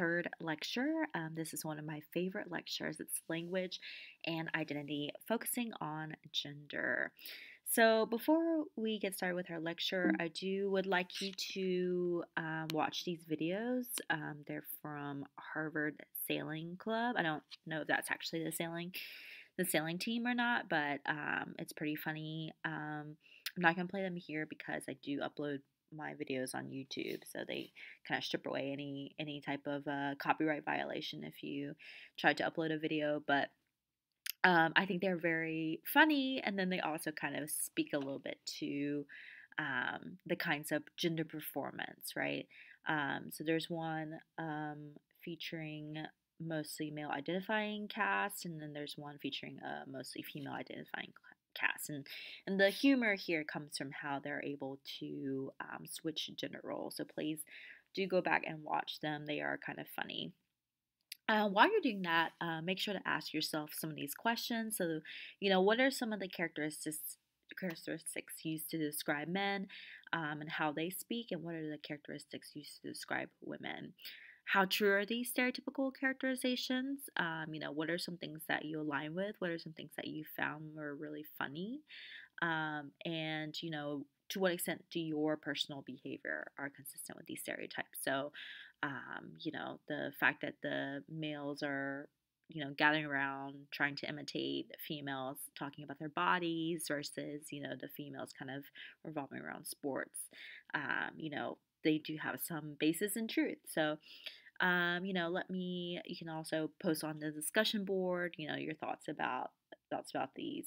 third lecture. Um, this is one of my favorite lectures. It's language and identity, focusing on gender. So before we get started with our lecture, I do would like you to um, watch these videos. Um, they're from Harvard Sailing Club. I don't know if that's actually the sailing the sailing team or not, but um, it's pretty funny. Um, I'm not gonna play them here because I do upload my videos on YouTube, so they kind of strip away any any type of uh, copyright violation if you try to upload a video. But um, I think they're very funny, and then they also kind of speak a little bit to um, the kinds of gender performance, right? Um, so there's one um, featuring mostly male identifying cast, and then there's one featuring a mostly female identifying cast. And, and the humor here comes from how they're able to um, switch gender roles. So please do go back and watch them, they are kind of funny. Uh, while you're doing that, uh, make sure to ask yourself some of these questions. So, you know, what are some of the characteristics characteristics used to describe men um, and how they speak, and what are the characteristics used to describe women? How true are these stereotypical characterizations? Um, you know, what are some things that you align with? What are some things that you found were really funny? Um, and you know, to what extent do your personal behavior are consistent with these stereotypes? So, um, you know, the fact that the males are, you know, gathering around trying to imitate females talking about their bodies versus, you know, the females kind of revolving around sports. Um, you know, they do have some basis in truth. So, um, you know, let me. You can also post on the discussion board. You know, your thoughts about thoughts about these.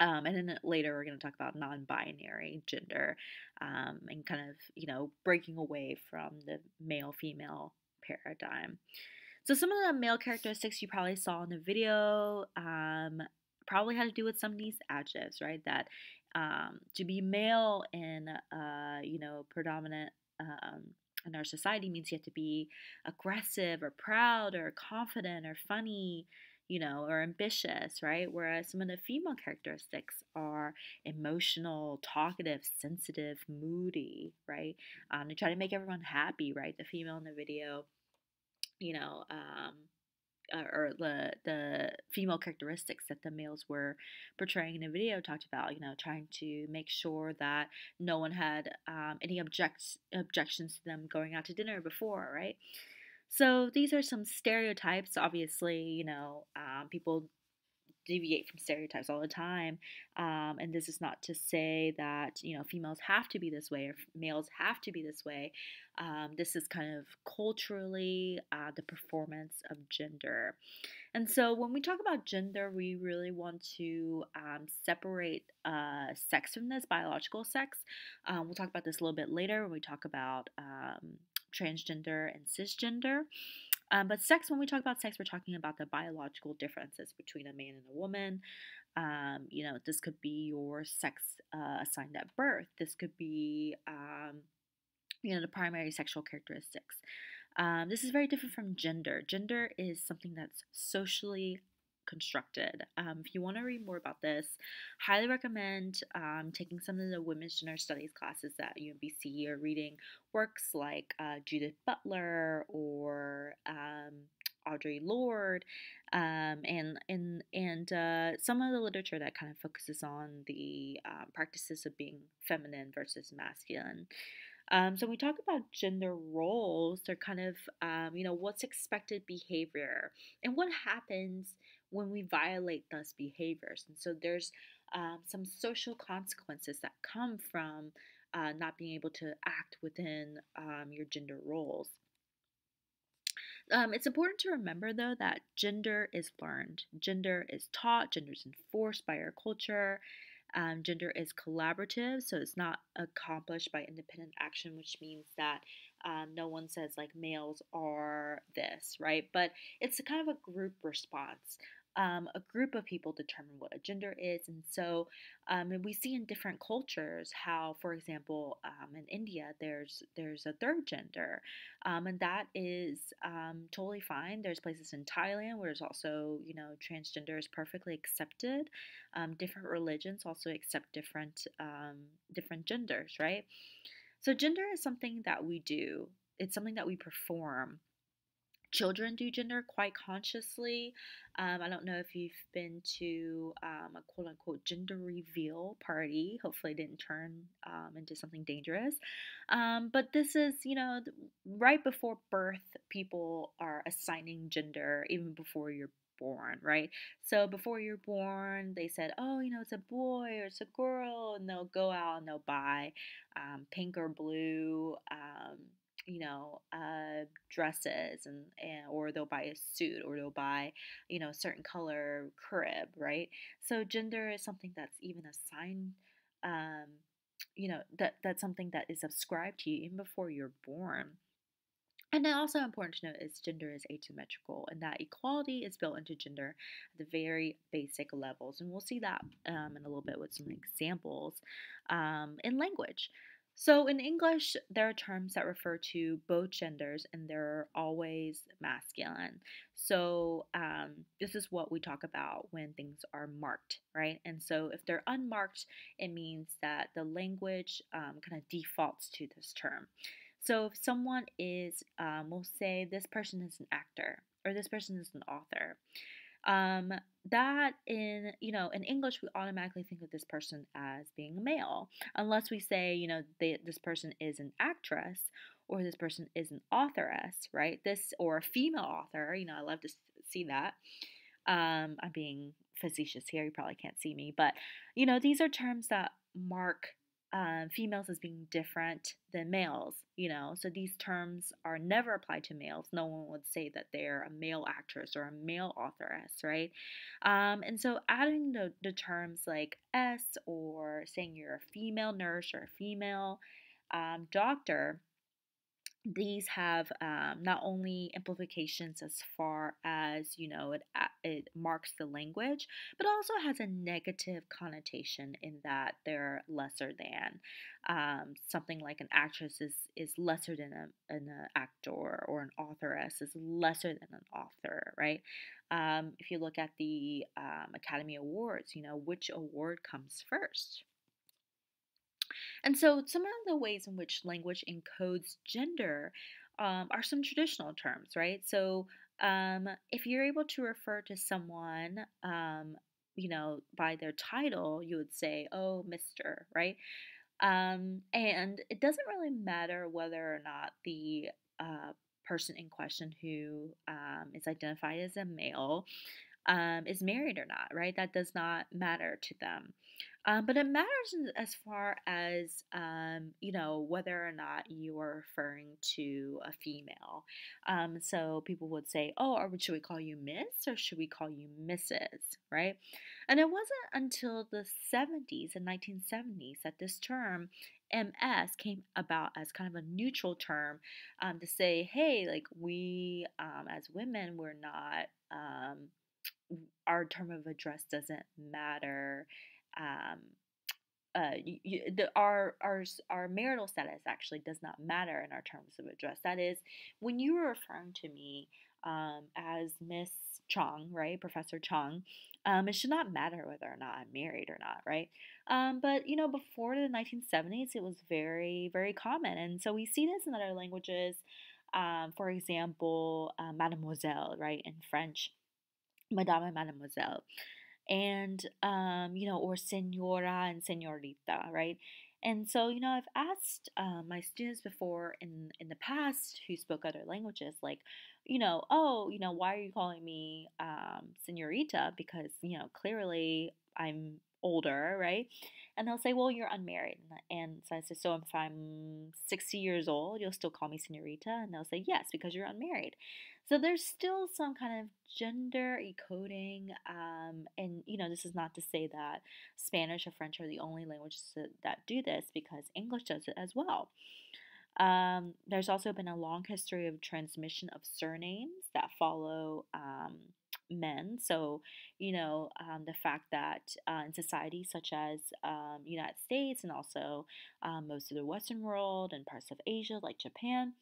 Um, and then later we're going to talk about non-binary gender um, and kind of you know breaking away from the male-female paradigm. So some of the male characteristics you probably saw in the video um, probably had to do with some of these adjectives, right? That um, to be male in uh, you know predominant um, in our society means you have to be aggressive or proud or confident or funny you know, or ambitious, right? Whereas some of the female characteristics are emotional, talkative, sensitive, moody, right? Um, they try to make everyone happy, right? The female in the video, you know, um, uh, or the the female characteristics that the males were portraying in the video talked about you know trying to make sure that no one had um, any objects objections to them going out to dinner before right so these are some stereotypes. Obviously, you know, um, people deviate from stereotypes all the time. Um, and this is not to say that, you know, females have to be this way or males have to be this way. Um, this is kind of culturally uh, the performance of gender. And so when we talk about gender, we really want to um, separate uh, sex from this, biological sex. Um, we'll talk about this a little bit later when we talk about um, transgender and cisgender. Um, but sex, when we talk about sex, we're talking about the biological differences between a man and a woman. Um, you know, this could be your sex uh, assigned at birth. This could be, um, you know, the primary sexual characteristics. Um, this is very different from gender. Gender is something that's socially constructed. Um, if you want to read more about this, highly recommend um, taking some of the women's gender studies classes at UMBC or reading works like uh, Judith Butler or um, Audre Lorde, um, and and and uh, some of the literature that kind of focuses on the um, practices of being feminine versus masculine. Um, so when we talk about gender roles, they're kind of, um, you know, what's expected behavior and what happens when we violate those behaviors. And so there's um, some social consequences that come from uh, not being able to act within um, your gender roles. Um, it's important to remember, though, that gender is learned, gender is taught, gender is enforced by our culture. Um, gender is collaborative, so it's not accomplished by independent action, which means that um, no one says like males are this, right? But it's a kind of a group response um, a group of people determine what a gender is. And so um, and we see in different cultures how, for example, um, in India, there's there's a third gender, um, and that is um, totally fine. There's places in Thailand where there's also, you know, transgender is perfectly accepted. Um, different religions also accept different different genders, right? So gender is something that we do. It's something that we perform children do gender quite consciously. Um, I don't know if you've been to um, a quote unquote gender reveal party. Hopefully, it didn't turn um, into something dangerous. Um, but this is, you know, right before birth, people are assigning gender even before you're born, right? So before you're born, they said, oh, you know, it's a boy or it's a girl, and they'll go out and they'll buy um, pink or blue. You know, uh, dresses and, and or they'll buy a suit or they'll buy, you know, certain color crib, right? So gender is something that's even assigned, um, you know, that that's something that is ascribed to you even before you're born. And then also important to note is gender is asymmetrical and that equality is built into gender at the very basic levels. And we'll see that um, in a little bit with some examples um, in language. So in English, there are terms that refer to both genders and they're always masculine. So um, this is what we talk about when things are marked, right? And so if they're unmarked, it means that the language um, kind of defaults to this term. So if someone is, um, we'll say this person is an actor or this person is an author. Um, that in you know in English we automatically think of this person as being a male, unless we say you know they, this person is an actress or this person is an authoress, right? This or a female author. You know, I love to see that. Um, I'm being facetious here. You probably can't see me, but you know these are terms that mark um, females as being different than males, you know. So these terms are never applied to males. No one would say that they're a male actress or a male authoress, right? Um, and so adding the, the terms like S or saying you're a female nurse or a female um, doctor these have um, not only implications as far as you know it it marks the language, but also has a negative connotation in that they're lesser than. Um, something like an actress is is lesser than a, an actor, or an authoress is lesser than an author, right? Um, if you look at the um, Academy Awards, you know which award comes first, and so, some of the ways in which language encodes gender um, are some traditional terms, right? So, um, if you're able to refer to someone, um, you know, by their title, you would say, oh, Mr., right? Um, and it doesn't really matter whether or not the uh, person in question who um, is identified as a male um, is married or not, right? That does not matter to them. Um, but it matters as far as, um, you know, whether or not you are referring to a female. Um, so people would say, oh, or should we call you Miss or should we call you Mrs., right? And it wasn't until the 70s and 1970s that this term MS came about as kind of a neutral term um, to say, hey, like we um, as women, we're not, um, our term of address doesn't matter um, uh, you, the, our, our, our marital status actually does not matter in our terms of address. That is, when you were referring to me um, as Miss Chung, right, Professor Chung, um, it should not matter whether or not I'm married or not, right? Um, but you know, before the 1970s, it was very, very common, and so we see this in other languages. Um, for example, uh, Mademoiselle, right, in French, Madame and Mademoiselle and um, you know, or senora and senorita, right? And so, you know, I've asked uh, my students before in in the past who spoke other languages, like, you know, oh, you know, why are you calling me um, senorita? Because you know, clearly I'm older, right? And they'll say, well, you're unmarried. And so I say, so if I'm 60 years old, you'll still call me senorita? And they'll say, yes, because you're unmarried. So there's still some kind of gender encoding. Um, and, you know, this is not to say that Spanish or French are the only languages that, do this, because English does it as well. Um, there's also been a long history of transmission of surnames that follow um, men. So, you know, um, the fact that uh, in societies such as um, United States and also um, most of the Western world and parts of Asia like Japan,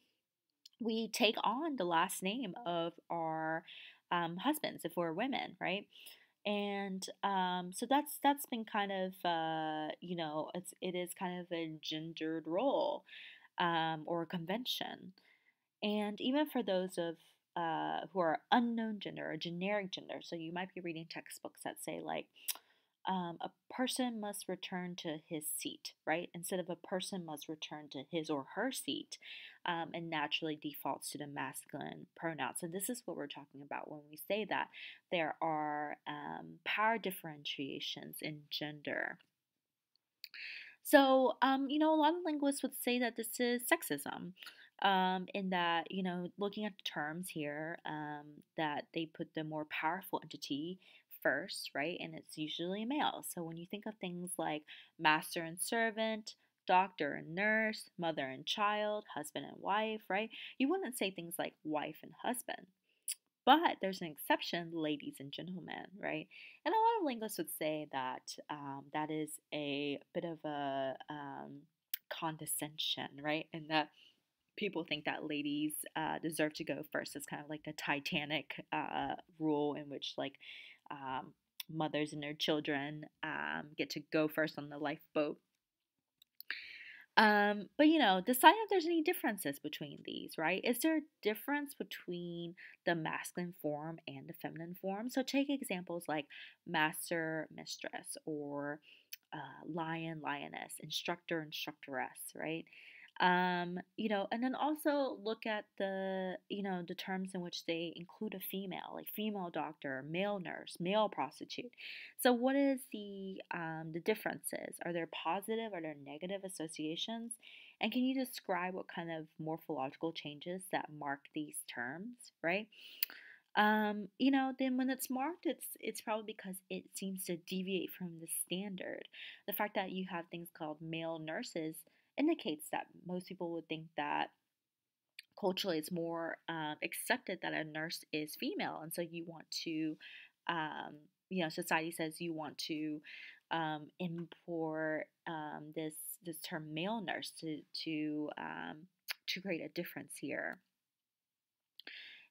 we take on the last name of our um, husbands if we're women, right? And um, so that's that's been kind of uh, you know it's it is kind of a gendered role um, or a convention, and even for those of uh, who are unknown gender or generic gender. So you might be reading textbooks that say like um, a person must return to his seat, right? Instead of a person must return to his or her seat, um, and naturally defaults to the masculine pronouns. And this is what we're talking about when we say that there are um, power differentiations in gender. So, um, you know, a lot of linguists would say that this is sexism. Um, in that, you know, looking at the terms here, um, that they put the more powerful entity first, right? And it's usually male. So when you think of things like master and servant, doctor and nurse, mother and child, husband and wife, right? You wouldn't say things like wife and husband. But there's an exception, ladies and gentlemen, right? And a lot of linguists would say that um, that is a bit of a um, condescension, right? And that people think that ladies uh, deserve to go first. It's kind of like a Titanic uh, rule in which, like, um, mothers and their children um, get to go first on the lifeboat. Um, but you know, decide if there's any differences between these, right? Is there a difference between the masculine form and the feminine form? So take examples like master, mistress, or uh, lion, lioness, instructor, instructoress, right? Um, you know, and then also look at the, you know, the terms in which they include a female, like female doctor, male nurse, male prostitute. So, what is the um, the differences? Are there positive? Are there negative associations? And can you describe what kind of morphological changes that mark these terms, right? Um, you know, then when it's marked, it's it's probably because it seems to deviate from the standard. The fact that you have things called male nurses indicates that most people would think that culturally it's more um, accepted that a nurse is female and so you want to um, you know society says you want to um, import um, this this term male nurse to to um, to create a difference here.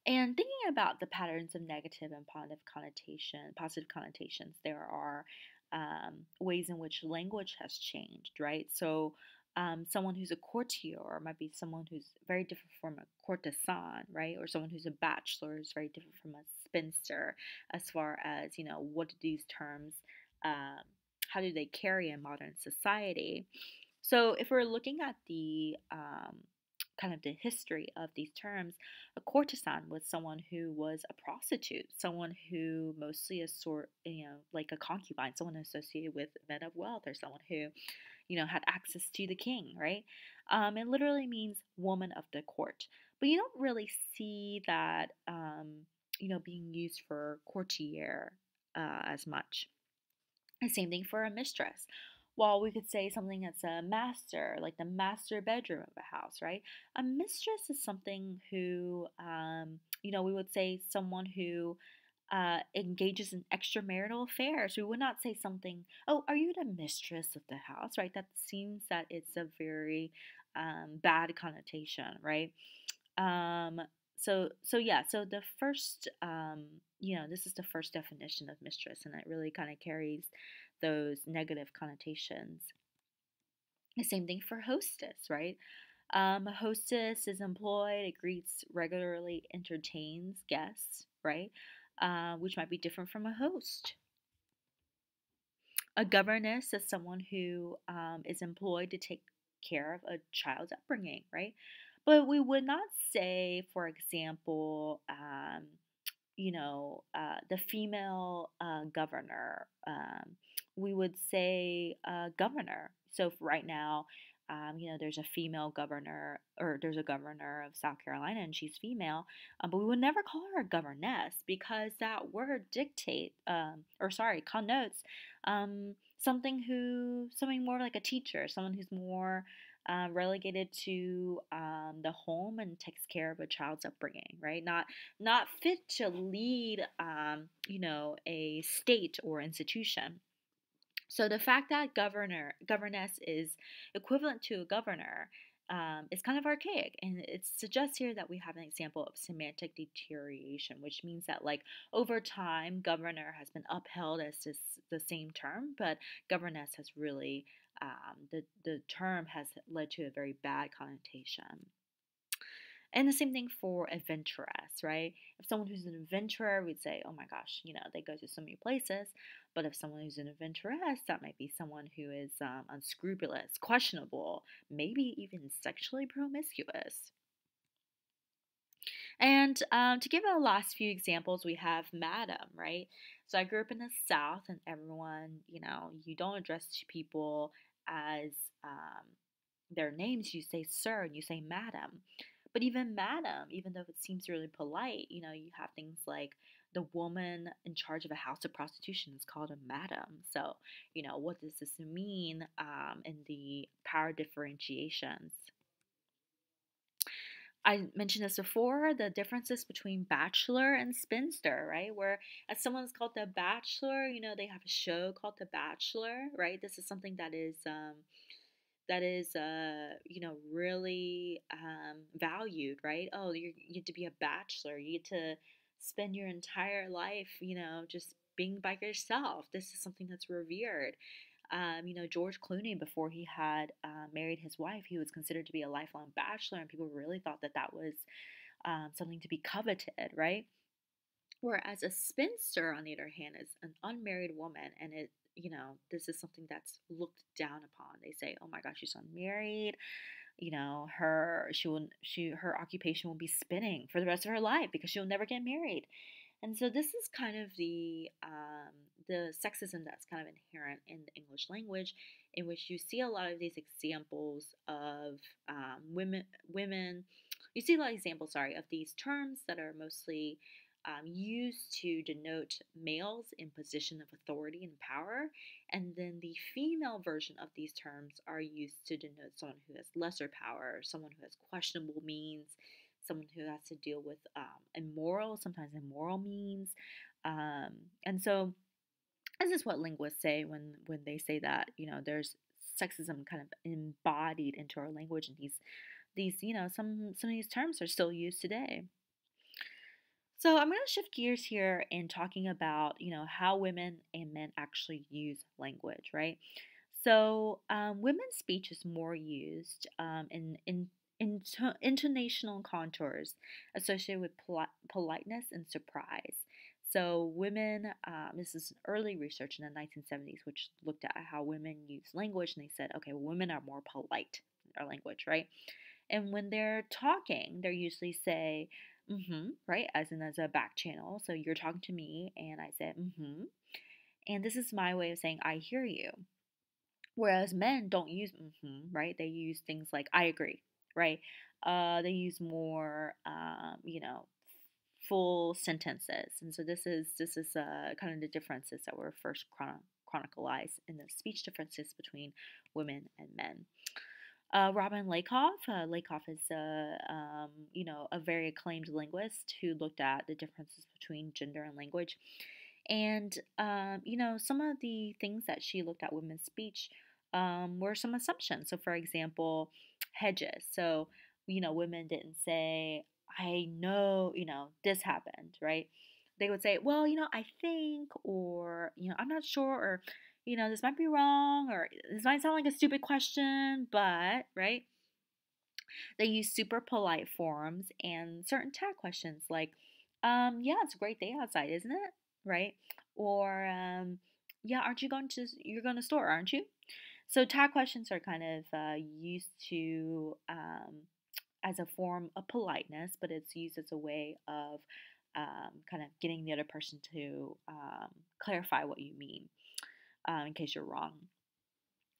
And thinking about the patterns of negative and positive connotation positive connotations there are um, ways in which language has changed right? So um, someone who's a courtier might be someone who's very different from a courtesan, right? Or someone who's a bachelor is very different from a spinster as far as, you know, what do these terms, um, how do they carry in modern society? So if we're looking at the um, kind of the history of these terms, a courtesan was someone who was a prostitute, someone who mostly a sort, you know, like a concubine, someone associated with men of wealth, or someone who you know, had access to the king, right? Um, it literally means woman of the court. But you don't really see that, um, you know, being used for courtier uh, as much. The same thing for a mistress. While we could say something that's a master, like the master bedroom of a house, right? A mistress is something who, um, you know, we would say someone who uh, engages in extramarital affairs. We would not say something, oh, are you the mistress of the house, right? That seems that it's a very um, bad connotation, right? Um, so, so yeah, so the first, um, you know, this is the first definition of mistress, and it really kind of carries those negative connotations. The same thing for hostess, right? Um, hostess is employed, it greets, regularly entertains guests, right? Uh, which might be different from a host. A governess is someone who um, is employed to take care of a child's upbringing, right? But we would not say, for example, um, you know, uh, the female uh, governor. Um, we would say uh, governor. So right now, um, you know, there's a female governor, or there's a governor of South Carolina, and she's female, um, but we would never call her a governess because that word dictate, um, or sorry, connotes um, something who, something more like a teacher, someone who's more uh, relegated to um, the home and takes care of a child's upbringing, right? Not not fit to lead, um, you know, a state or institution. So the fact that governor governess is equivalent to a governor um, is kind of archaic, and it suggests here that we have an example of semantic deterioration, which means that like over time, governor has been upheld as this, the same term, but governess has really um, the the term has led to a very bad connotation. And the same thing for adventurous, right? If someone who's an adventurer, we'd say, oh my gosh, you know, they go to so many places. But if someone who's an adventuress, that might be someone who is um, unscrupulous, questionable, maybe even sexually promiscuous. And um, to give a last few examples, we have madam, right? So I grew up in the South, and everyone, you know, you don't address people as um, their names. You say sir and you say madam. But even madam, even though it seems really polite, you know, you have things like the woman in charge of a house of prostitution is called a madam. So, you know, what does this mean um, in the power differentiations? I mentioned this before the differences between bachelor and spinster, right? Where as someone's called the bachelor, you know, they have a show called The Bachelor, right? This is something that is um, that is uh, you know really um, valued, right? Oh, you get to be a bachelor. You get to spend your entire life, you know, just being by yourself. This is something that's revered. Um, you know, George Clooney, before he had uh, married his wife, he was considered to be a lifelong bachelor, and people really thought that that was um, something to be coveted, right? Whereas a spinster, on the other hand, is an unmarried woman, and it, you know, this is something that's looked down upon. They say, "Oh my gosh, she's unmarried." You know, her she will she her occupation will be spinning for the rest of her life because she'll never get married. And so this is kind of the um, the sexism that's kind of inherent in the English language, in which you see a lot of these examples of um, women women. You see a lot of examples, sorry, of these terms that are mostly um, used to denote males in position of authority and power, and then the female version of these terms are used to denote someone who has lesser power, someone who has questionable means, someone who has to deal with um, immoral, sometimes immoral means. Um, and so this is what linguists say when, when they say that, you know, there's sexism kind of embodied into our language and these these, you know, some some of these terms are still used today. So I'm going to shift gears here in talking about, you know, how women and men actually use language, right? So um, women's speech is more used um, in, in into, intonational contours associated with poli- politeness and surprise. So, women, um, this is early research in the 1970s, which looked at how women use language, and they said, okay, women are more polite in their language, right? And when they're talking, they usually say, mm-hmm, right, as in as a back channel. So, you're talking to me, and I said, mm-hmm. And this is my way of saying, I hear you. Whereas men don't use mm-hmm, right? They use things like, I agree, right? Uh, they use more, um, you know, full sentences, and so this is this is uh, kind of the differences that were first chron- chronicalized in the speech differences between women and men. Uh, Robin Lakoff. Uh, Lakoff is a um, you know a very acclaimed linguist who looked at the differences between gender and language, and um, you know some of the things that she looked at women's speech um, were some assumptions. So, for example, hedges. So, you know, women didn't say, I know, you know, this happened, right? They would say, well, you know, I think, or, you know, I'm not sure, or, you know, this might be wrong, or this might sound like a stupid question, but, right? They use super polite forms and certain tag questions like, um, yeah, it's a great day outside, isn't it? Right? Or, um, yeah, aren't you going to, you're going to store, aren't you? So tag questions are kind of uh, used to um, as a form of politeness, but it's used as a way of um, kind of getting the other person to um, clarify what you mean uh, in case you're wrong.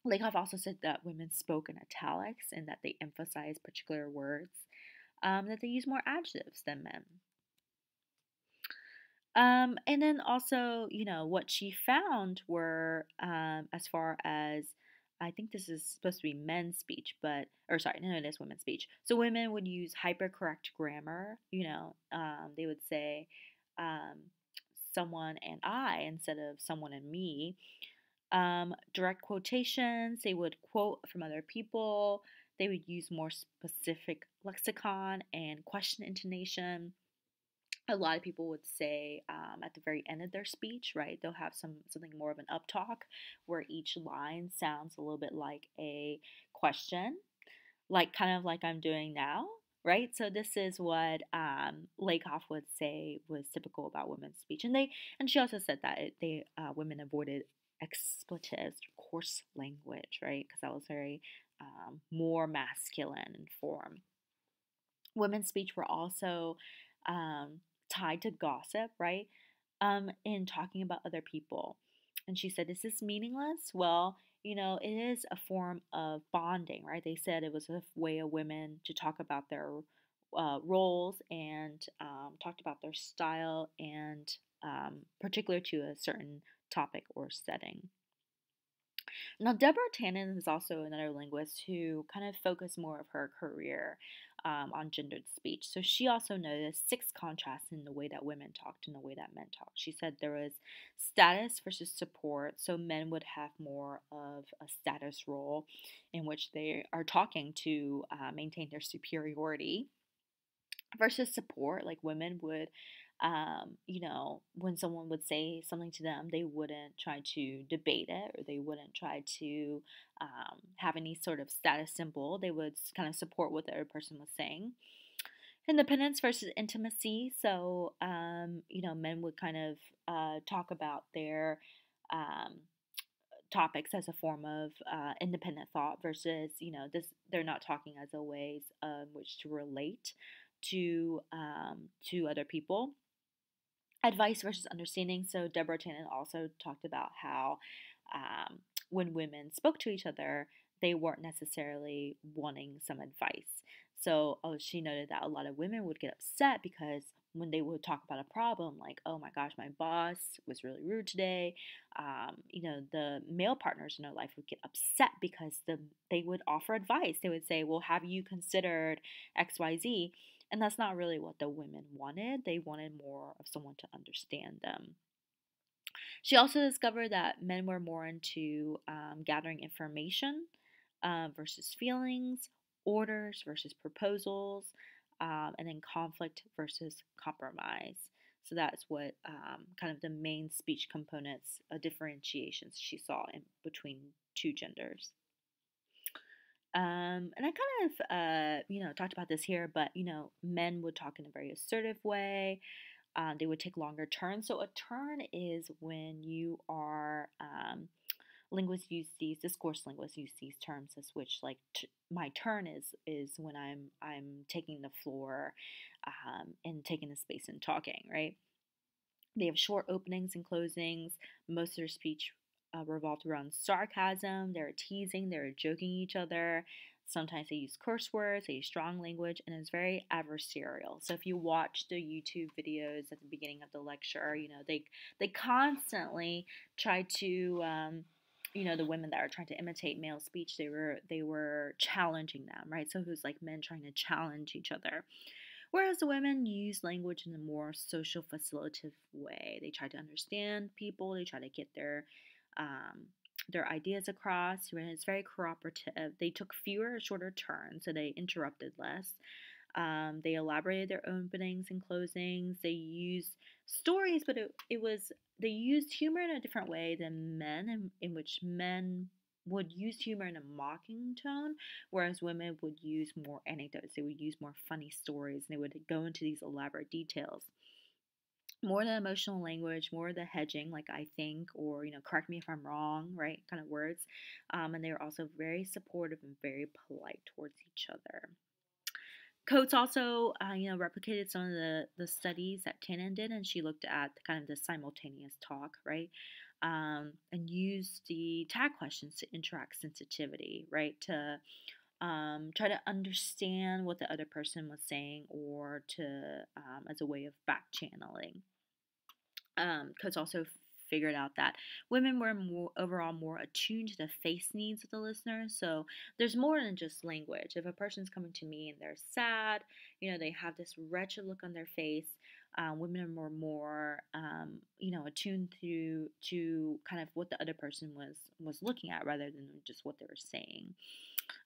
Lakoff also said that women spoke in italics and that they emphasize particular words, um, that they use more adjectives than men. Um, and then also, you know, what she found were um, as far as I think this is supposed to be men's speech, but or sorry, no, it is women's speech. So women would use hypercorrect grammar. You know, um, they would say um, someone and I instead of someone and me. Um, direct quotations. They would quote from other people. They would use more specific lexicon and question intonation a lot of people would say um, at the very end of their speech, right? They'll have some something more of an uptalk where each line sounds a little bit like a question, like kind of like I'm doing now, right? So this is what um, Lakoff would say was typical about women's speech, and they and she also said that it, they uh, women avoided expletives, coarse language, right? Because that was very um, more masculine in form. Women's speech were also um, tied to gossip, right? Um, in talking about other people. And she said, Is this meaningless? Well, you know, it is a form of bonding, right? They said it was a way of women to talk about their uh, roles and um, talked about their style and um, particular to a certain topic or setting. Now, Deborah Tannen is also another linguist who kind of focused more of her career um, on gendered speech. So she also noticed six contrasts in the way that women talked and the way that men talked. She said there was status versus support. So men would have more of a status role in which they are talking to uh, maintain their superiority versus support, like women would um, you know, when someone would say something to them, they wouldn't try to debate it or they wouldn't try to um, have any sort of status symbol. They would kind of support what the other person was saying. Independence versus intimacy. So, um, you know, men would kind of uh, talk about their um, topics as a form of uh, independent thought versus, you know, this they're not talking as a ways of which to relate to um, to other people advice versus understanding. So Deborah Tannen also talked about how um, when women spoke to each other, they weren't necessarily wanting some advice. So oh, she noted that a lot of women would get upset because when they would talk about a problem, like, oh my gosh, my boss was really rude today, um, you know, the male partners in their life would get upset because the they would offer advice. They would say, well, have you considered X, Y, Z? And that's not really what the women wanted. They wanted more of someone to understand them. She also discovered that men were more into um, gathering information uh, versus feelings, orders versus proposals, um, and then conflict versus compromise. So that's what um, kind of the main speech components, uh, differentiations she saw in between two genders. Um, and I kind of, uh, you know, talked about this here, but you know, men would talk in a very assertive way. Um, they would take longer turns. So a turn is when you are um, linguists use these discourse linguists use these terms as which like t- my turn is is when I'm I'm taking the floor um, and taking the space and talking right. They have short openings and closings. Most of their speech uh, revolved around sarcasm. They're teasing, they're joking each other. Sometimes they use curse words, they use strong language, and it's very adversarial. So if you watch the YouTube videos at the beginning of the lecture, you know they they constantly try to, um, you know, the women that are trying to imitate male speech, they were they were challenging them, right? So it was like men trying to challenge each other. Whereas the women use language in a more social facilitative way. They try to understand people, they try to get their um, their ideas across. It's very cooperative. They took fewer, shorter turns, so they interrupted less. Um, they elaborated their openings and closings. They used stories, but it, it was they used humor in a different way than men, in, in which men would use humor in a mocking tone, whereas women would use more anecdotes. They would use more funny stories, and they would go into these elaborate details more the emotional language, more the hedging, like I think, or, you know, correct me if I'm wrong, right? Kind of words. Um, and they were also very supportive and very polite towards each other. Coates also, uh, you know, replicated some of the, the studies that Tannen did, and she looked at kind of the simultaneous talk, right? Um, and used the tag questions to interact sensitivity, right? To um, try to understand what the other person was saying or to um, as a way of back channeling um, Coates also figured out that women were more overall more attuned to the face needs of the listener. So there's more than just language. If a person's coming to me and they're sad, you know, they have this wretched look on their face. Um, women are more more um, you know attuned to to kind of what the other person was was looking at rather than just what they were saying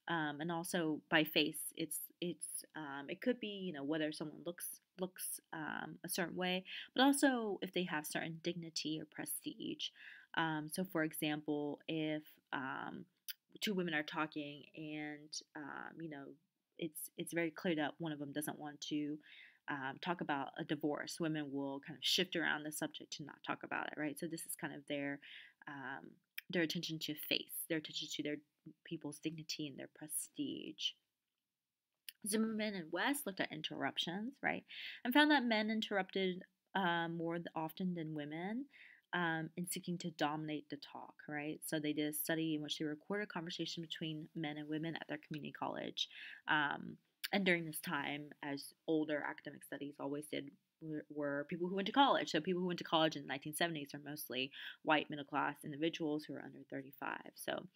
um, and also by face it's it's um, it could be you know whether someone looks looks um, a certain way but also if they have certain dignity or prestige um, so for example if um, two women are talking and um, you know it's it's very clear that one of them doesn't want to um, talk about a divorce. Women will kind of shift around the subject to not talk about it, right? So this is kind of their um, their attention to face, their attention to their people's dignity and their prestige. Zimmerman and West looked at interruptions, right, and found that men interrupted um, more often than women um, in seeking to dominate the talk, right? So they did a study in which they recorded a conversation between men and women at their community college. Um, and during this time, as older academic studies always did, were, were people who went to college. So people who went to college in the 1970s are mostly white middle class individuals who are under 35. So,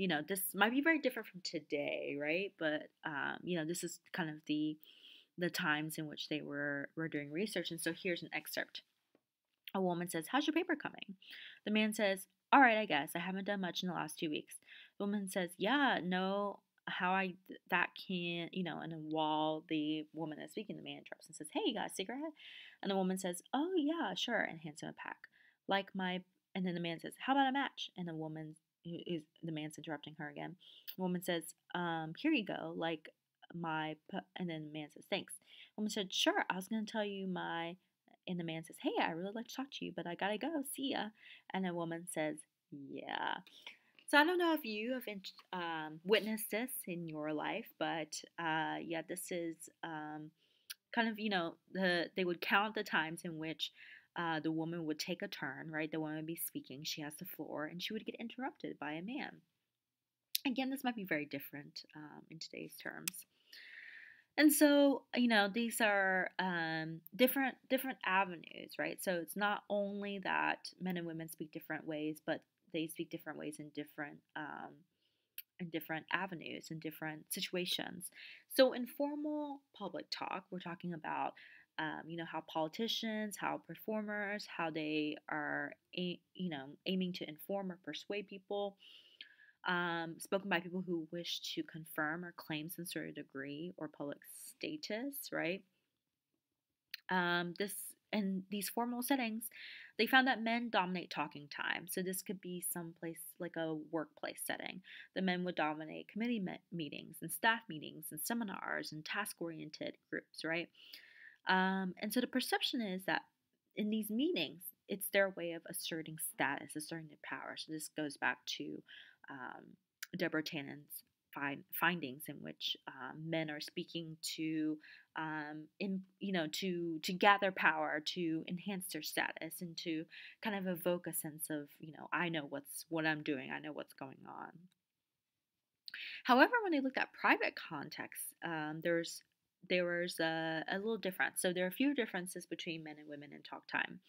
you know, this might be very different from today, right? But um, you know, this is kind of the the times in which they were were doing research. And so here's an excerpt. A woman says, "How's your paper coming?" The man says, "All right, I guess. I haven't done much in the last two weeks." The woman says, "Yeah, no, how I that can't, you know, and then while the woman is speaking, the man interrupts and says, "Hey, you got a cigarette?" And the woman says, "Oh yeah, sure," and hands him a pack. Like my, and then the man says, "How about a match?" And the woman is the man's interrupting her again. The woman says, um, "Here you go." Like my, and then the man says, "Thanks." The woman said, "Sure, I was gonna tell you my." And the man says, "Hey, I really like to talk to you, but I gotta go. See ya." And the woman says, "Yeah." So I don't know if you have um, witnessed this in your life, but uh, yeah, this is um, kind of you know the they would count the times in which uh, the woman would take a turn, right? The woman would be speaking, she has the floor, and she would get interrupted by a man. Again, this might be very different um, in today's terms. And so, you know, these are um, different different avenues, right? So it's not only that men and women speak different ways, but they speak different ways in different um, in different avenues in different situations. So in formal public talk, we're talking about um, you know how politicians, how performers, how they are a- you know aiming to inform or persuade people. Um, spoken by people who wish to confirm or claim some sort of degree or public status, right? Um, this in these formal settings, they found that men dominate talking time. So this could be someplace like a workplace setting. The men would dominate committee me- meetings and staff meetings and seminars and task-oriented groups, right? Um, and so the perception is that in these meetings, it's their way of asserting status, asserting their power. So this goes back to um, Deborah Tannen's find, findings in which um, men are speaking to um, in you know to to gather power to enhance their status and to kind of evoke a sense of you know I know what's what I'm doing I know what's going on. However, when they looked at private contexts, um, there's there was a, a little difference. So there are a few differences between men and women in talk time.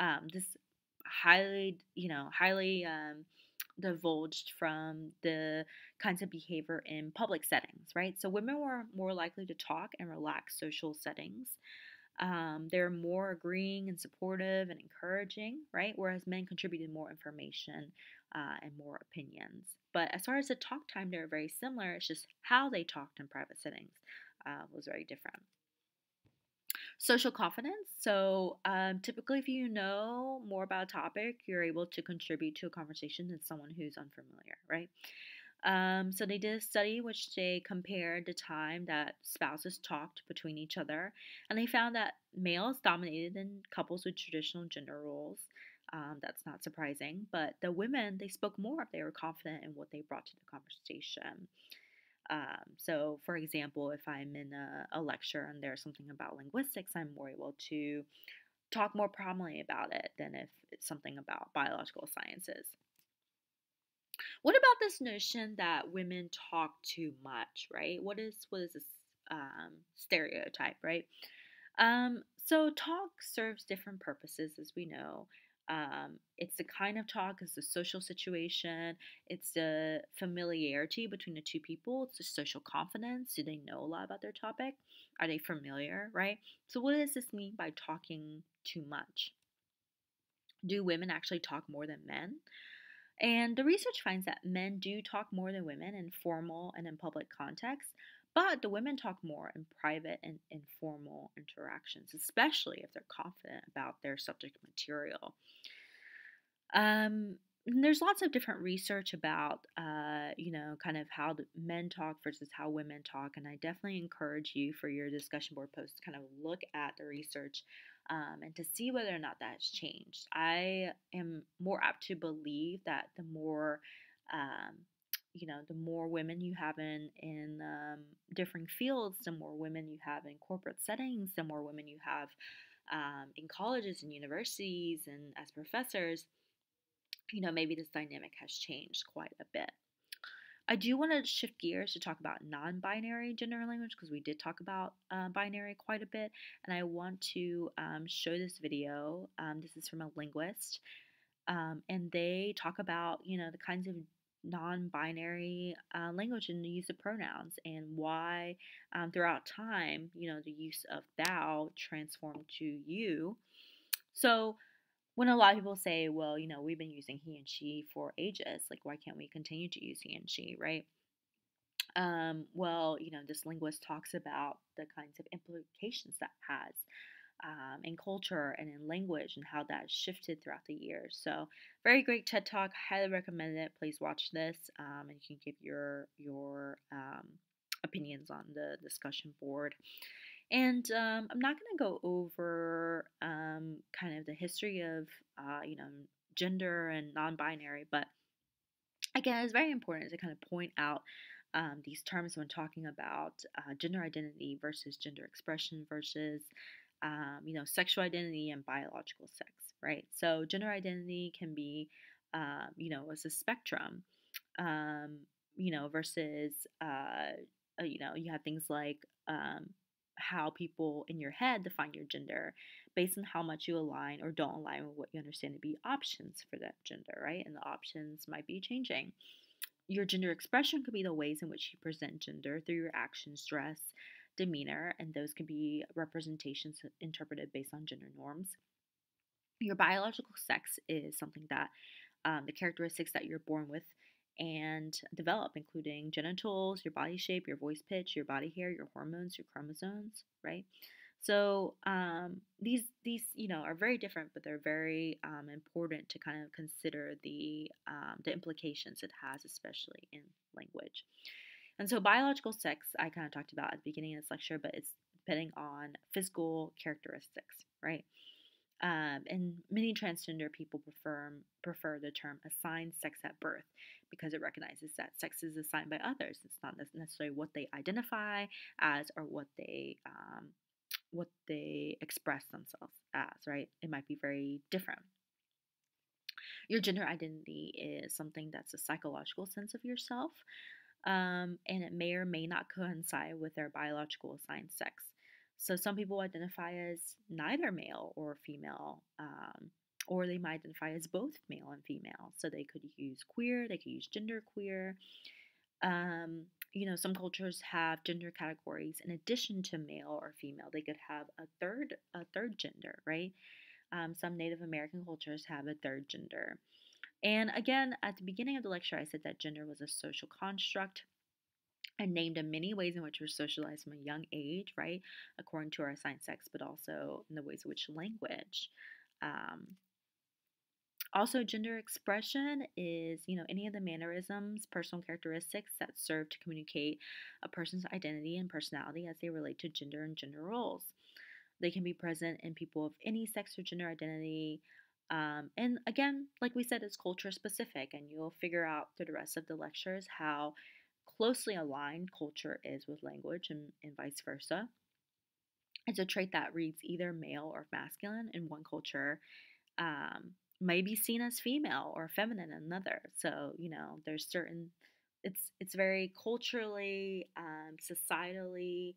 Um, this highly you know highly um, divulged from the kinds of behavior in public settings, right? So women were more likely to talk in relaxed social settings. Um, they're more agreeing and supportive and encouraging, right? Whereas men contributed more information uh, and more opinions. But as far as the talk time, they're very similar. It's just how they talked in private settings uh, was very different. Social confidence. So, um, typically, if you know more about a topic, you're able to contribute to a conversation than someone who's unfamiliar, right? Um, so, they did a study which they compared the time that spouses talked between each other, and they found that males dominated in couples with traditional gender roles. Um, that's not surprising, but the women they spoke more if they were confident in what they brought to the conversation. Um, so, for example, if I'm in a, a lecture and there's something about linguistics, I'm more able to talk more prominently about it than if it's something about biological sciences. What about this notion that women talk too much, right? What is what is this um, stereotype, right? Um, so talk serves different purposes, as we know. Um, it's the kind of talk, it's the social situation, it's the familiarity between the two people, it's the social confidence. Do they know a lot about their topic? Are they familiar, right? So, what does this mean by talking too much? Do women actually talk more than men? And the research finds that men do talk more than women in formal and in public contexts, but the women talk more in private and informal interactions, especially if they're confident about their subject material. Um, there's lots of different research about, uh, you know, kind of how men talk versus how women talk. And I definitely encourage you for your discussion board post to kind of look at the research um, and to see whether or not that's changed. I am more apt to believe that the more, um, you know, the more women you have in in um, different fields, the more women you have in corporate settings, the more women you have um, in colleges and universities and as professors you know, maybe this dynamic has changed quite a bit. I do want to shift gears to talk about non binary gender language because we did talk about uh, binary quite a bit. And I want to um, show this video. Um, this is from a linguist. Um, and they talk about, you know, the kinds of non binary uh, language and the use of pronouns and why um, throughout time, you know, the use of thou transformed to you. So, when a lot of people say, well, you know, we've been using he and she for ages, like why can't we continue to use he and she, right? Um, well, you know, this linguist talks about the kinds of implications that has um, in culture and in language and how that shifted throughout the years. So, very great TED Talk. Highly recommend it. Please watch this, um, and you can give your your um, opinions on the discussion board. And um, I'm not going to go over um, kind of the history of, uh, you know, gender and non binary, but again, it's very important to kind of point out um, these terms when talking about uh, gender identity versus gender expression versus, um, you know, sexual identity and biological sex, right? So, gender identity can be, uh, you know, as a spectrum, um, you know, versus, uh, uh, you know, you have things like, um, how people in your head define your gender based on how much you align or don't align with what you understand to be options for that gender, right? And the options might be changing. Your gender expression could be the ways in which you present gender through your actions, dress, demeanor, and those can be representations interpreted based on gender norms. Your biological sex is something that um, the characteristics that you're born with and develop, including genitals, your body shape, your voice pitch, your body hair, your hormones, your chromosomes, right? So um, these these you know are very different, but they're very um, important to kind of consider the um, the implications it has, especially in language. And so biological sex, I kind of talked about at the beginning of this lecture, but it's depending on physical characteristics, right? Um, and many transgender people prefer prefer the term assigned sex at birth because it recognizes that sex is assigned by others. It's not necessarily what they identify as or what they um, what they express themselves as. Right? It might be very different. Your gender identity is something that's a psychological sense of yourself, um, and it may or may not coincide with their biological assigned sex. So some people identify as neither male or female, um, or they might identify as both male and female. So they could use queer, they could use gender queer. Um, you know, some cultures have gender categories in addition to male or female. They could have a third a third gender, right? Um, some Native American cultures have a third gender. And again, at the beginning of the lecture, I said that gender was a social construct and named in many ways in which we're socialized from a young age, right, according to our assigned sex, but also in the ways in which language. Um, also, gender expression is, you know, any of the mannerisms, personal characteristics that serve to communicate a person's identity and personality as they relate to gender and gender roles. They can be present in people of any sex or gender identity. Um, and again, like we said, it's culture specific, and you'll figure out through the rest of the lectures how closely aligned culture is with language and, and vice versa. It's a trait that reads either male or masculine in one culture, um, may be seen as female or feminine in another. So you know, there's certain. It's it's very culturally, um, societally,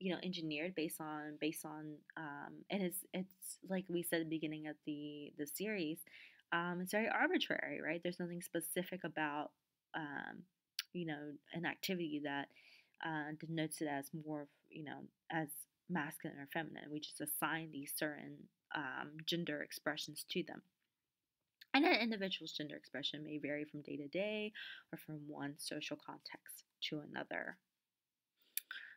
you know, engineered based on based on, um, and it's it's like we said at the beginning of the the series. Um, it's very arbitrary, right? There's nothing specific about um, you know, an activity that uh, denotes it as more, you know, as masculine or feminine. We just assign these certain um, gender expressions to them. And an individual's gender expression may vary from day to day or from one social context to another.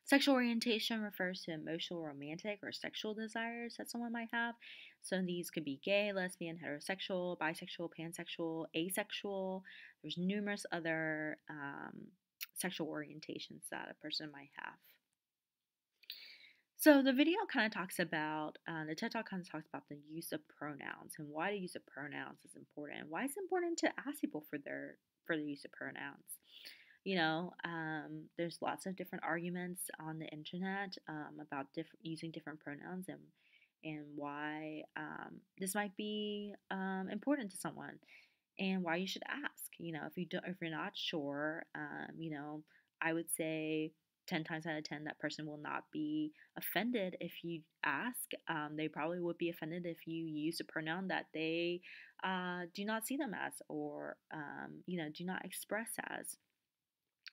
Sexual orientation refers to emotional, romantic, or sexual desires that someone might have. So these could be gay, lesbian, heterosexual, bisexual, pansexual, asexual. There's numerous other um, sexual orientations that a person might have. So the video kind of talks about uh, the TED Talk kind of talks about the use of pronouns and why the use of pronouns is important. Why it's important to ask people for their for the use of pronouns. You know, um, there's lots of different arguments on the internet um, about diff- using different pronouns and and why um, this might be um, important to someone and why you should ask. You know, if you don't, if you're not sure, um, you know, I would say 10 times out of 10 that person will not be offended if you ask um, they probably would be offended if you use a pronoun that they uh, do not see them as or you know do not express as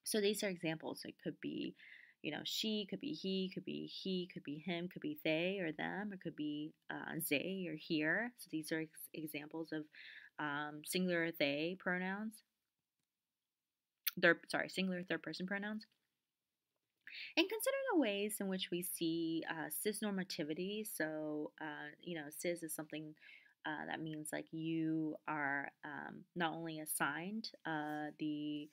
so these are examples. It could be you know she could be he could be he could be him could be they or them or could be uh, they or here. So these are ex- examples of um, singular they pronouns. Third sorry singular third person pronouns. And consider the ways in which we see uh, cis normativity. So, uh, you know, cis is something uh, that means like you are um, not only assigned uh, the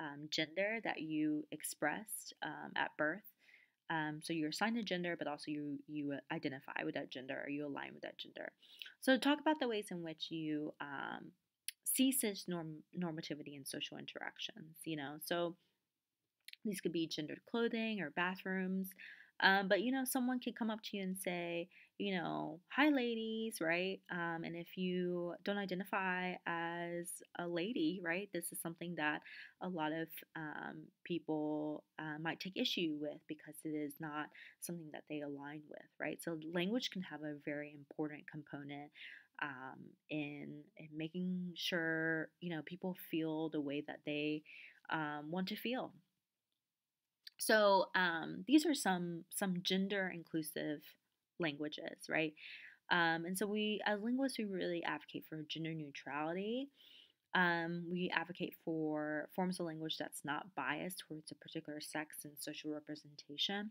um, gender that you expressed um, at birth. Um, so you're assigned a gender, but also you you identify with that gender or you align with that gender. So talk about the ways in which you um, see cis norm- normativity in social interactions. You know, so these could be gendered clothing or bathrooms. Um, but you know, someone could come up to you and say, you know, hi ladies, right? Um, and if you don't identify as a lady, right, this is something that a lot of um, people uh, might take issue with because it is not something that they align with, right? So language can have a very important component um, in, in making sure you know people feel the way that they um, want to feel so um, these are some some gender inclusive languages, right? Um, and so we, as linguists, we really advocate for gender neutrality. Um, we advocate for forms of language that's not biased towards a particular sex and social representation.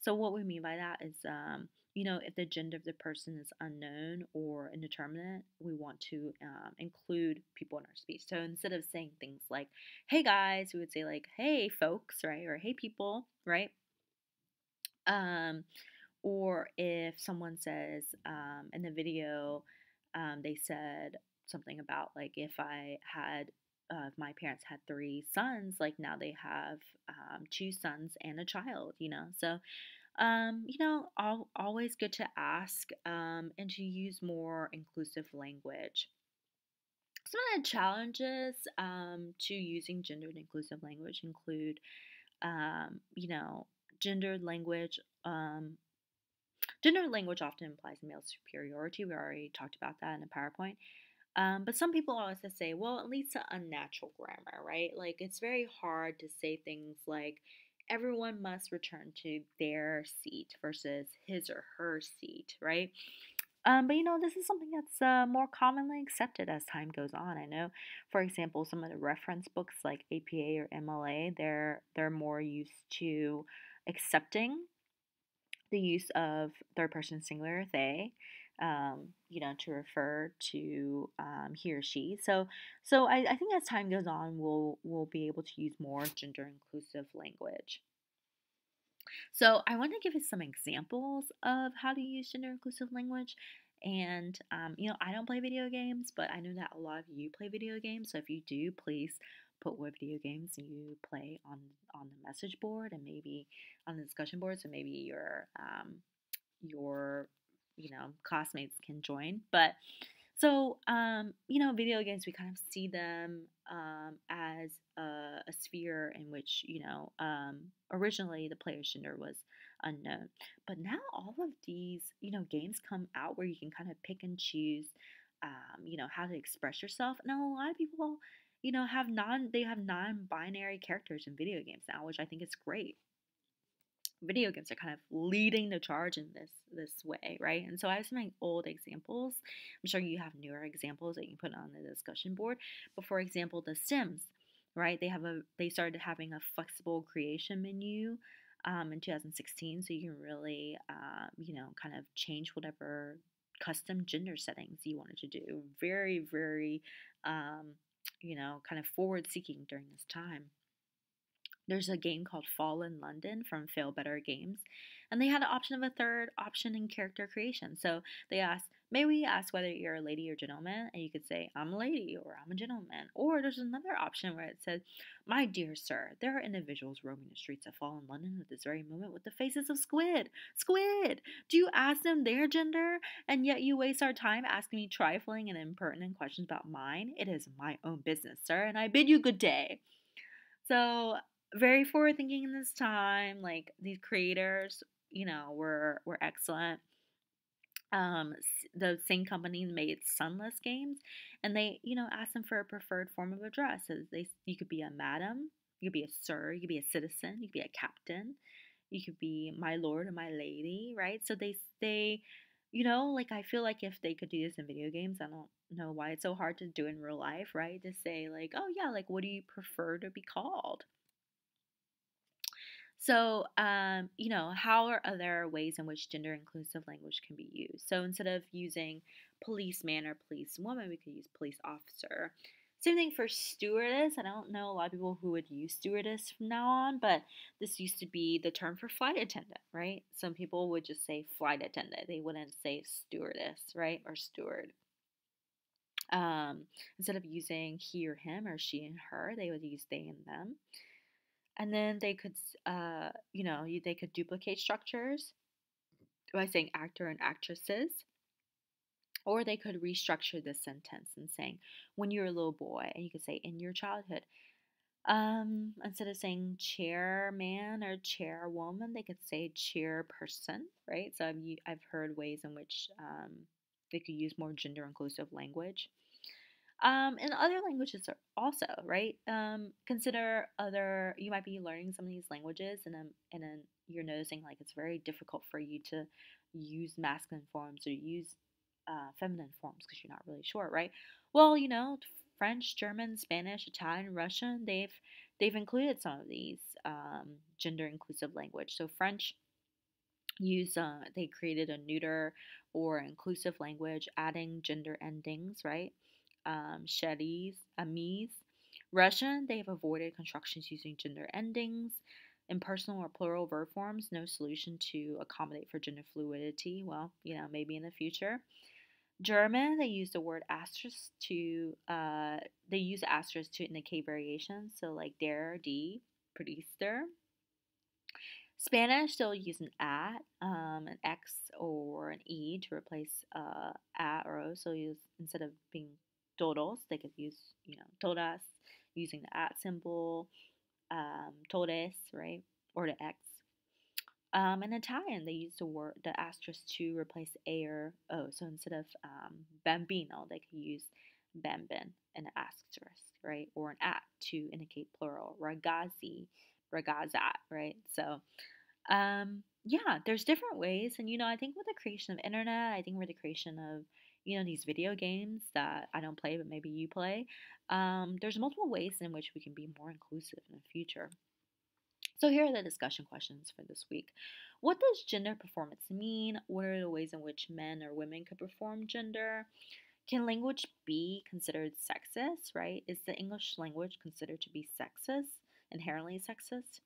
So what we mean by that is um, you know, if the gender of the person is unknown or indeterminate, we want to um, include people in our speech. So instead of saying things like, hey guys, we would say like, hey folks, right? Or hey people, right? Um, or if someone says um, in the video, um, they said something about like, if I had uh, my parents had three sons, like now they have um, two sons and a child, you know. So um, you know, all, always good to ask um, and to use more inclusive language. Some of the challenges um, to using gendered inclusive language include, you know, gendered language. Um, gendered language often implies male superiority. We already talked about that in the PowerPoint. Um, but some people always say, well, it leads to unnatural grammar, right? Like it's very hard to say things like, everyone must return to their seat versus his or her seat, right? Um, but you know, this is something that's uh, more commonly accepted as time goes on. I know, for example, some of the reference books like APA or MLA, they're they're more used to accepting the use of third person singular they um, you know, to refer to um, he or she. So, so I, I think as time goes on, we'll we'll be able to use more gender inclusive language. So, I want to give you some examples of how to use gender inclusive language. And um, you know, I don't play video games, but I know that a lot of you play video games. So, if you do, please put what video games you play on on the message board and maybe on the discussion board. So maybe your um, your you know classmates can join but so um, you know video games we kind of see them um, as a, a, sphere in which you know um, originally the player's gender was unknown but now all of these you know games come out where you can kind of pick and choose um, you know how to express yourself and a lot of people you know have non they have non-binary characters in video games now which i think is great video games are kind of leading the charge in this this way, right? And so I have some old examples. I'm sure you have newer examples that you can put on the discussion board. But for example, The Sims, right? They have a they started having a flexible creation menu um, in 2016, so you can really, uh, you know, kind of change whatever custom gender settings you wanted to do. Very, very, um, you know, kind of forward seeking during this time. There's a game called Fallen London from Failbetter Games, and they had an option of a third option in character creation. So they asked, May we ask whether you're a lady or gentleman? And you could say, I'm a lady or I'm a gentleman. Or there's another option where it says, My dear sir, there are individuals roaming the streets of Fallen London at this very moment with the faces of squid. Squid! Do you ask them their gender? And yet you waste our time asking me trifling and impertinent questions about mine? It is my own business, sir, and I bid you good day. So very forward thinking in this time. Like these creators, you know, were were excellent. Um, the same company made Sunless games, and they, you know, asked them for a preferred form of address. So they, you could be a madam, you could be a sir, you could be a citizen, you could be a captain, you could be my lord or my lady, right? So they, they, you know, like I feel like if they could do this in video games, I don't know why it's so hard to do in real life, right? To say like, oh yeah, like what do you prefer to be called? So, um, you know, how are other ways in which gender inclusive language can be used? So instead of using policeman or policewoman, we could use police officer. Same thing for stewardess. I don't know a lot of people who would use stewardess from now on, but this used to be the term for flight attendant, right? Some people would just say flight attendant. They wouldn't say stewardess, right? Or steward. Um, instead of using he or him or she and her, they would use they and them and then they could uh, you know they could duplicate structures by saying actor and actresses or they could restructure this sentence and saying when you're a little boy and you could say in your childhood. Um, instead of saying chairman or chairwoman they could say chairperson right? So i've, I've heard ways in which um, they could use more gender inclusive language um, and other languages are also right. Um, consider other. You might be learning some of these languages, and then and then you're noticing like it's very difficult for you to use masculine forms or use uh, feminine forms because you're not really sure, right? Well, you know, French, German, Spanish, Italian, Russian. They've they've included some of these um, gender inclusive language. So French use uh, they created a neuter or inclusive language, adding gender endings, right? Um, Shadis, Amis. Russian, they have avoided constructions using gender endings. In personal or plural verb forms, no solution to accommodate for gender fluidity. Well, you know, maybe in the future. German, they use the word asterisk to, uh, they use asterisk to indicate variations. So like der, die, priester. Spanish, they'll use an at, um, an x or an e to replace uh, at or o. So use instead of being todos. They could use, you know, todas using the at symbol, um, todes, right, or the x. Um, in Italian, they use the word the asterisk to replace a or o. So instead of um, bambino, they could use bambin and an asterisk, right, or an at to indicate plural. Ragazzi, ragazza, right. So, um, yeah, there's different ways, and you know, I think with the creation of internet, I think with the creation of you know these video games that I don't play but maybe you play. Um, there's multiple ways in which we can be more inclusive in the future. So here are the discussion questions for this week. What does gender performance mean? What are the ways in which men or women could perform gender? Can language be considered sexist, right? Is the English language considered to be sexist, inherently sexist?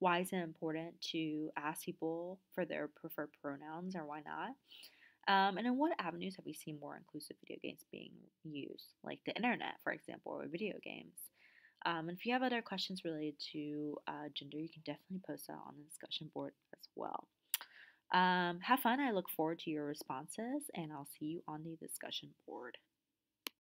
Why is it important to ask people for their preferred pronouns or why not? Um, and in what avenues have we seen more inclusive video games being used, like the internet, for example, or video games? Um, and if you have other questions related to uh, gender, you can definitely post that on the discussion board as well. Um, have fun. I look forward to your responses, and I'll see you on the discussion board.